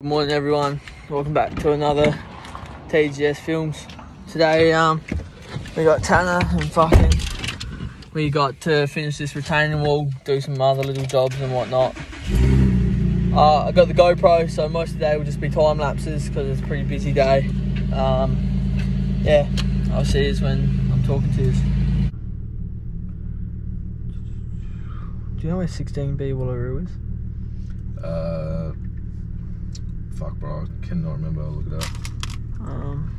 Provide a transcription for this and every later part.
Good morning everyone, welcome back to another TGS Films. Today um, we got Tanner and fucking, we got to finish this retaining wall, do some other little jobs and whatnot. Uh, I got the GoPro, so most of the day will just be time lapses because it's a pretty busy day. Um, yeah, I'll see you when I'm talking to you. Do you know where 16B Wallaroo is? Uh, fuck, bro. I cannot remember. I'll look it up. Um,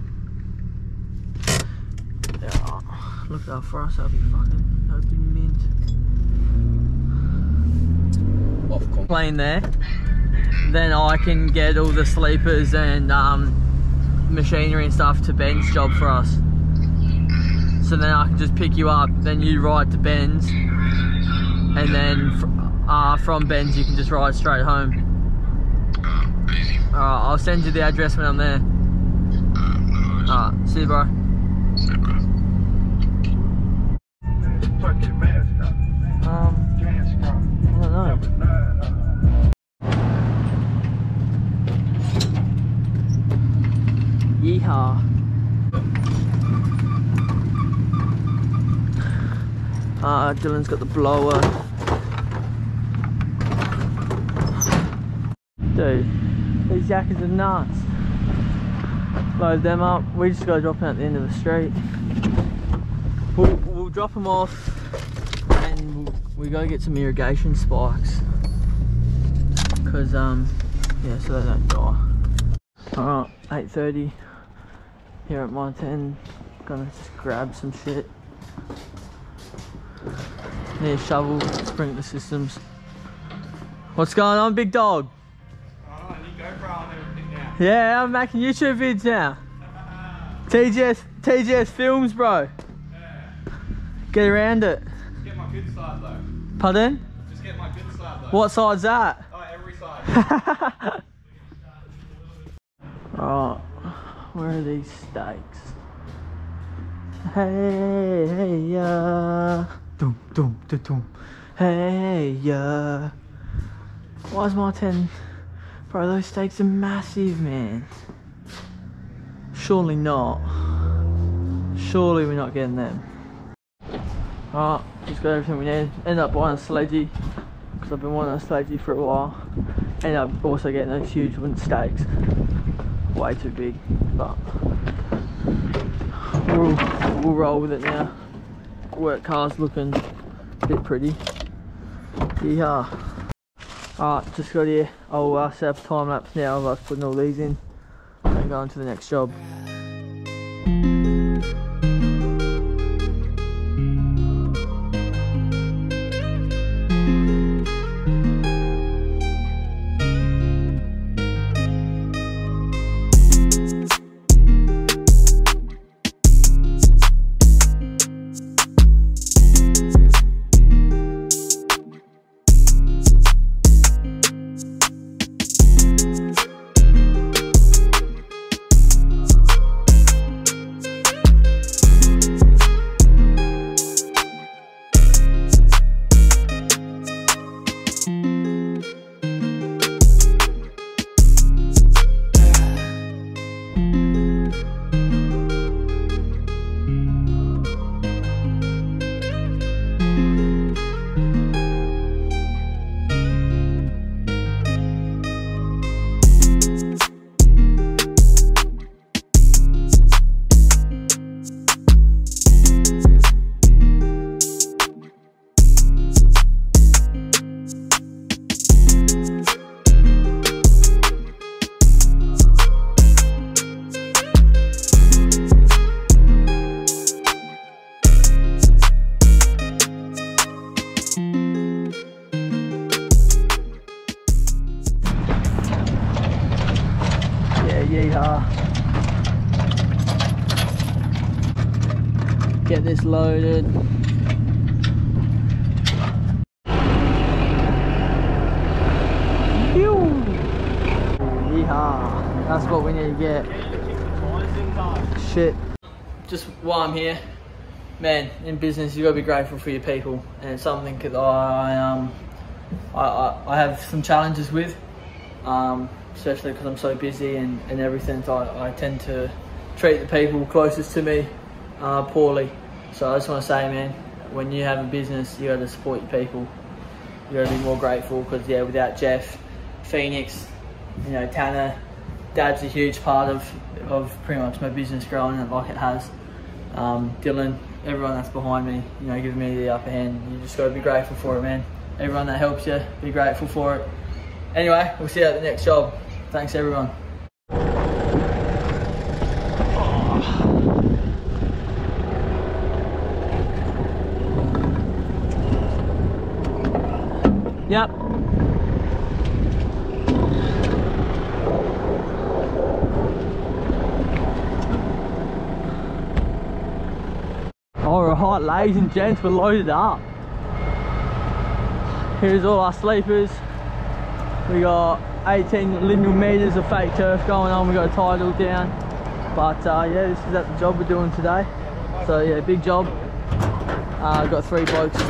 yeah, look up for us. That'll be fucking, that'll be mint. Off Plane there, then I can get all the sleepers and um, machinery and stuff to Ben's job for us. So then I can just pick you up. Then you ride to Ben's, and then fr- uh, from Ben's you can just ride straight home. Alright, I'll send you the address when I'm there. Alright, see you, bro. Um, I don't know. Yeehaw. Uh, Dylan's got the blower. Dude, these jackets are nuts. Load them up. We just gotta drop them at the end of the street. We'll, we'll drop them off and we'll, we gotta get some irrigation spikes. Cause um, yeah, so they don't die. Alright, 8.30 here at Mitre 10. Gonna just grab some shit. Need a shovel, sprinkler systems. What's going on, big dog? Yeah, I'm making YouTube vids now. TGS, TGS Films, bro. Get around it. Just get my good side though. Pardon? Just get my good side though. What side's that? Oh, every side. Oh, where are these stakes? Hey, hey, yeah. Doom, doom, doom, doom. Hey, yeah. Why is Mitre 10? Bro, those stakes are massive, man. Surely not. Surely we're not getting them. Alright, just got everything we need. End up buying a sledgy. Because I've been wanting a sledgy for a while. End up also getting those huge wooden stakes way too big, but we'll, we'll roll with it now. Work car's looking a bit pretty. Yeah. Alright, just got here. I'll uh, set up time lapse now us putting all these in and go on to the next job. Yeehaw. That's what we need to get. Shit. Just while I'm here, man, in business you gotta be grateful for your people, and it's something that I um I, I, I have some challenges with. um, especially because I'm so busy and, and everything. So I, I tend to treat the people closest to me uh, poorly. So I just want to say, man, when you have a business, you got to support your people. You got to be more grateful because yeah, without Jeff, Phoenix, you know, Tanner, Dad's a huge part of of pretty much my business growing and like it has. Um, Dylan, everyone that's behind me, you know, giving me the upper hand. You just got to be grateful for it, man. Everyone that helps you, be grateful for it. Anyway, we'll see you at the next job. Thanks, everyone. Yep. Alright, ladies and gents, we're loaded up. Here's all our sleepers. We got 18 linear meters of fake turf going on. We got a tidal down. But uh, yeah, this is at the job we're doing today. So yeah, big job. Uh, got three blokes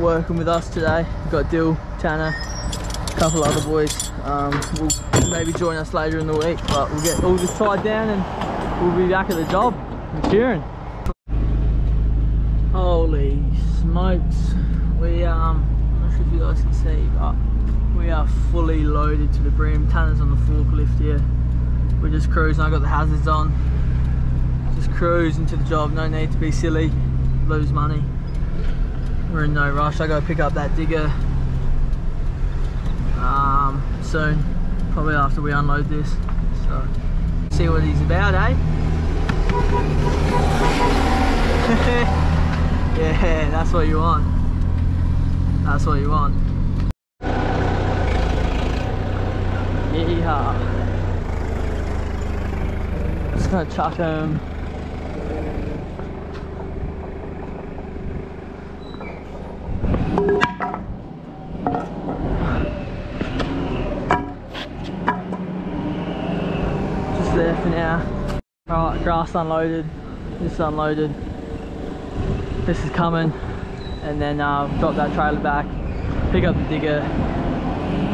working with us today. We've got Dill, Tanner, a couple other boys. Um, will maybe join us later in the week, but we'll get all this tied down and we'll be back at the job Kieran. Holy smokes. We, um, I'm not sure if you guys can see, but we are fully loaded to the brim. Tanner's on the forklift here. We're just cruising. I got the hazards on. Just cruising to the job. No need to be silly, lose money. We're in no rush. I gotta pick up that digger um, soon. Probably after we unload this. So, see what he's about, eh? yeah, that's what you want. That's what you want. Yeehaw. Just gonna chuck him. Just there for now. Alright, grass unloaded. Just unloaded. This is coming. And then uh, drop that trailer back. Pick up the digger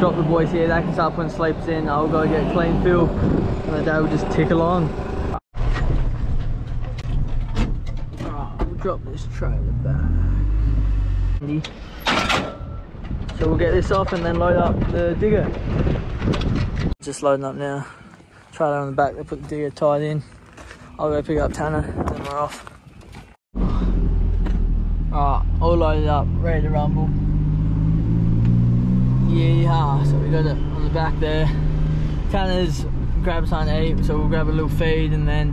drop the boys here, they can start putting sleeps in, I'll go get clean fill and the day will just tick along. Alright, we'll drop this trailer back. So we'll get this off and then load up the digger. Just loading up now. Trailer on the back, they put the digger tied in. I'll go pick up Tanner and then we're off. Alright, all loaded up, ready to rumble. Yeah, ah, so we got it on the back there. Tanner's grab something to eat, so we'll grab a little feed and then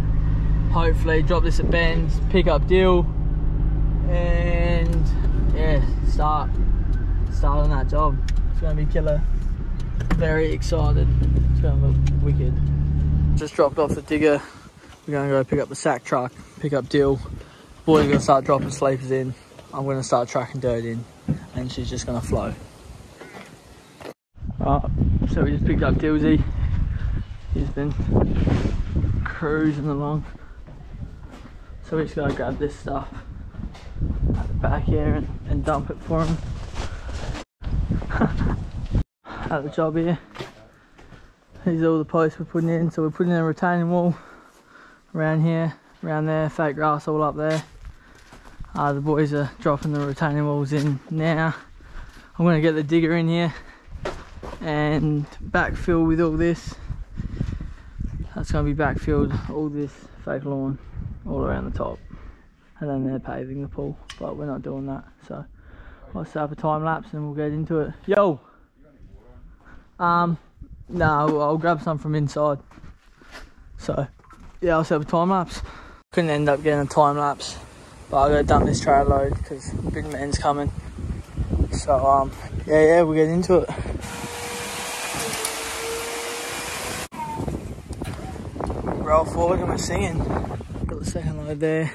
hopefully drop this at Ben's, pick up Dill, and yeah, start start on that job. It's gonna be killer. Very excited. It's gonna look wicked. Just dropped off the digger. We're gonna go pick up the sack truck, pick up Dill. Boys are gonna start dropping sleepers in. I'm gonna start tracking dirt in, and she's just gonna flow. Right, so we just picked up Dilsey. He's been cruising along. So we just gotta grab this stuff at the back here and, and dump it for him. at the job here. These are all the posts we're putting in. So we're putting in a retaining wall around here, around there, fake grass all up there. Uh, the boys are dropping the retaining walls in now. I'm gonna get the digger in here and backfill with all this. That's going to be backfilled, all this fake lawn all around the top. And then they're paving the pool, but we're not doing that. So I'll set up a time lapse and we'll get into it. Yo! Um, no, I'll grab some from inside. So, yeah, I'll set up a time lapse. Couldn't end up getting a time lapse, but I gotta dump this trailer load because big man's coming. So, um, yeah, yeah, we'll get into it. roll forward and we're singing. Got the second load there.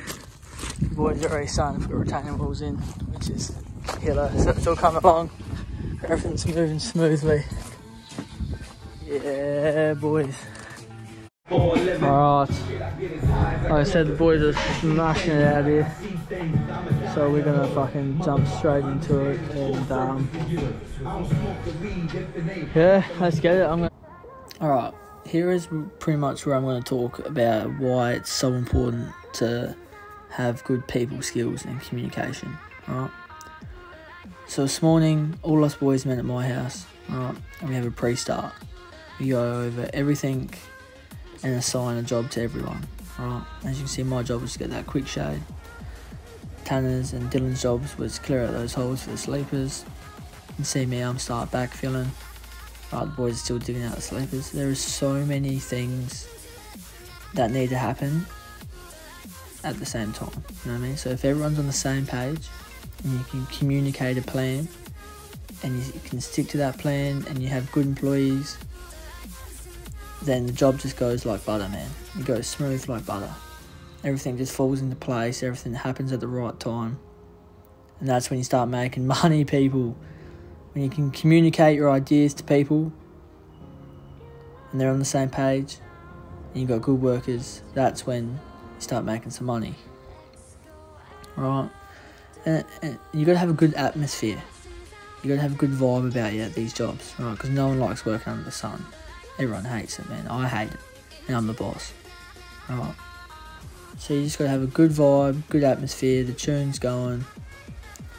The boys are already starting to put retaining walls in, which is killer. So it's all coming along. Everything's moving smoothly. Yeah, boys. Alright. Like I said, the boys are smashing it out here. So we're gonna fucking jump straight into it and um, yeah, let's get it. I'm gonna. Alright, here is pretty much where I'm gonna talk about why it's so important to have good people skills and communication. Alright. So this morning, all us boys met at my house. Alright, and we have a pre-start. We go over everything and assign a job to everyone. Alright, as you can see, my job was to get that quick shade. Tanner's and Dylan's jobs was clear out those holes for the sleepers. You can see me, I'm start backfilling. Right, the boys are still digging out the sleepers. There is so many things that need to happen at the same time. You know what I mean? So if everyone's on the same page and you can communicate a plan and you can stick to that plan and you have good employees then the job just goes like butter, man. It goes smooth like butter. Everything just falls into place, everything happens at the right time. And that's when you start making money, people. When you can communicate your ideas to people and they're on the same page and you've got good workers, that's when you start making some money. Right? And, and you got to have a good atmosphere. You've got to have a good vibe about you at these jobs, right? Because no one likes working under the sun. Everyone hates it, man. I hate it. And I'm the boss. Alright. So you just gotta have a good vibe, good atmosphere, the tune's going.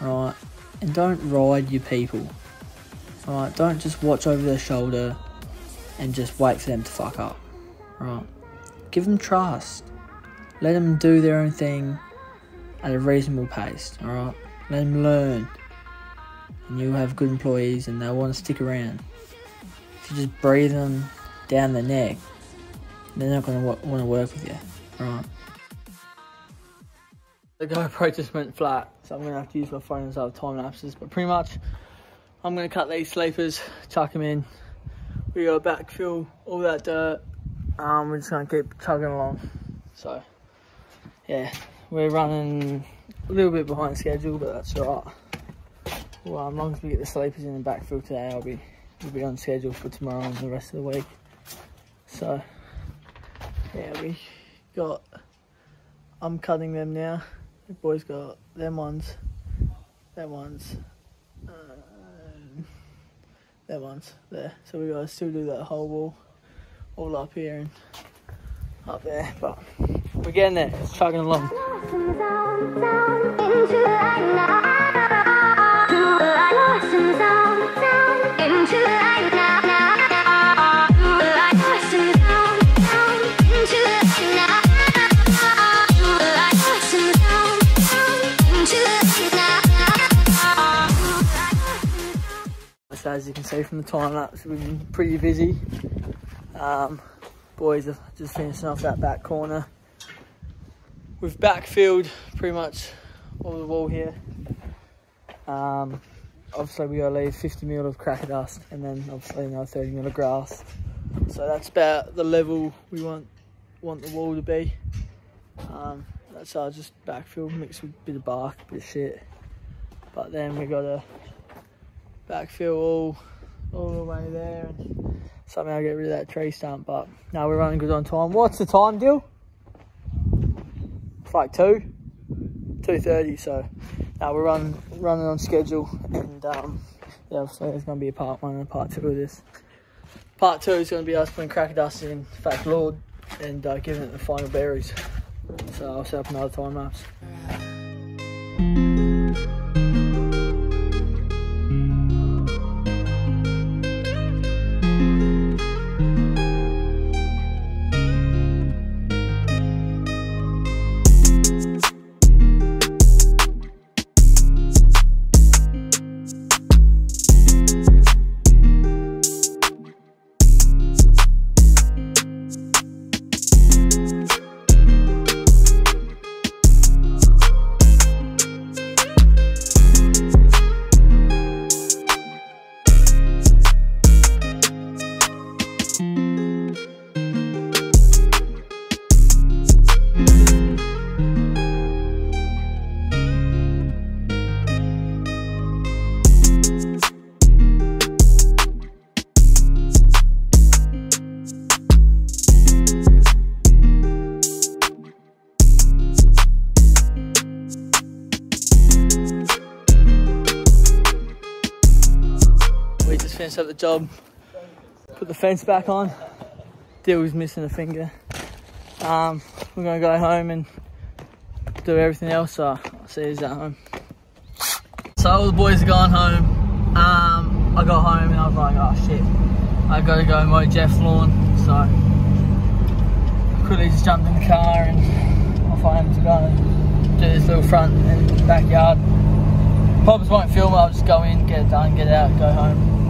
Alright. And don't ride your people. Alright, don't just watch over their shoulder and just wait for them to fuck up. Right. Give them trust. Let them do their own thing at a reasonable pace. Alright. Let them learn. And you'll have good employees and they'll want to stick around if you just breathe them down the neck, they're not going to want to work with you, right? The GoPro just went flat, so I'm going to have to use my phone as other time lapses. But pretty much, I'm going to cut these sleepers, chuck them in. We go backfill all that dirt. Um, we're just going to keep chugging along. So, yeah, we're running a little bit behind schedule, but that's alright. Well, as long as we get the sleepers in the backfill today, I'll be will be on schedule for tomorrow and the rest of the week. So, yeah, we got, I'm cutting them now. The boys got them ones, them ones, uh, them ones there. So we gotta still do that whole wall, all up here and up there, but we're getting there, it's chugging along. You can see from the time lapse, we've been pretty busy. Um, boys are just finishing off that back corner. We've backfilled pretty much all the wall here. Um, obviously we gotta leave 50 mil of cracker dust and then obviously another 30 mil of grass. So that's about the level we want want the wall to be. Um, that's our just backfill mixed with a bit of bark, a bit of shit. But then we gotta backfill all all the way there and somehow get rid of that tree stump. But now we're running good on time. What's the time, Dill? It's like two, two thirty. So now we're running running on schedule, and um, yeah, so there's gonna be a part one and a part two of this. Part two is gonna be us putting cracker dust in Fat Lord and uh, giving it the final berries. So I'll set up another time lapse. Finished up the job. Put the fence back on. Dill's missing a finger. Um, we're gonna go home and do everything else. So I'll see you at home. So all the boys are gone home. Um, I got home and I was like, oh shit, I gotta go mow Jeff's lawn. So quickly just jumped in the car and off I am to go do this little front and backyard. Probably won't film I'll just go in, get it done, get out, go home.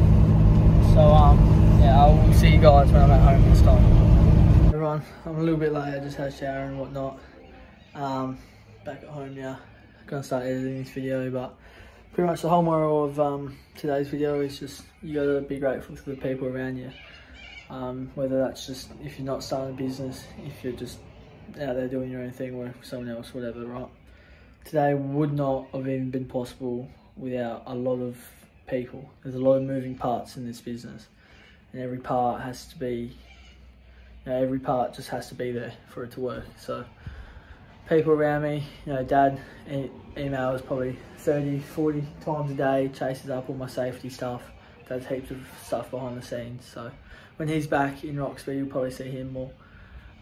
So um, yeah, I will see you guys when I'm at home this time. Everyone, I'm a little bit late, I just had a shower and whatnot. Um, back at home now, gonna start editing this video, but pretty much the whole moral of um, today's video is just you gotta be grateful to the people around you. Um, whether that's just if you're not starting a business, if you're just out there doing your own thing, for someone else, whatever, right? Today would not have even been possible without a lot of people. There's a lot of moving parts in this business, and every part has to be, you know, every part just has to be there for it to work. So, people around me, you know, dad e- emails probably 30, 40 times a day, chases up all my safety stuff, does heaps of stuff behind the scenes. So, when he's back in Roxby, you'll probably see him more.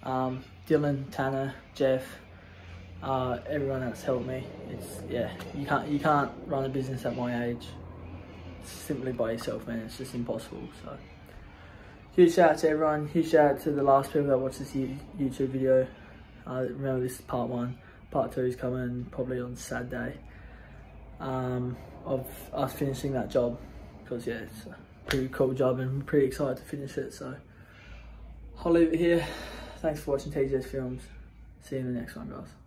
Um, Dylan, Tanner, Jeff, uh, everyone that's helped me. It's yeah, you can't you can't run a business at my age simply by yourself, man. It's just impossible. So huge shout out to everyone. Huge shout out to the last people that watched this YouTube video. Uh, remember this is part one. Part two is coming probably on Saturday. Um, of us finishing that job because yeah, it's a pretty cool job and I'm pretty excited to finish it. So I'll leave it here. Thanks for watching TGS Films. See you in the next one, guys.